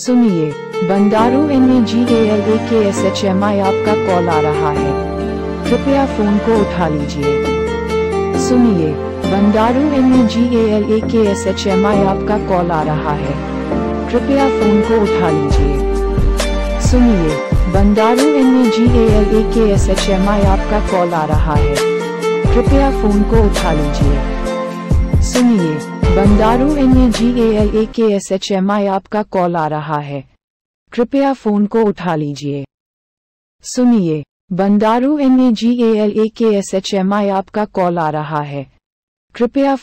सुनिए Bandaru N A G A L A K S H M आई आपका call आ रहा है। कृपया फ़ोन को उठा लीजिए। सुनिए Bandaru N A G A L A K S H M आई आपका कॉल आ रहा है। कृपया फ़ोन को उठा लीजिए। सुनिए Bandaru N A G A L A K S H M आई आपका कॉल आ रहा है। कृपया फ़ोन को उठा लीजिए। सुनिए Bandaru N A G A L A K S H M आई आपका कॉल आ रहा है। कृपया फ़ोन को उठा लीजिए। सुनिए, Bandaru N A G A L A K S H M आई आपका कॉल आ रहा है। कृपया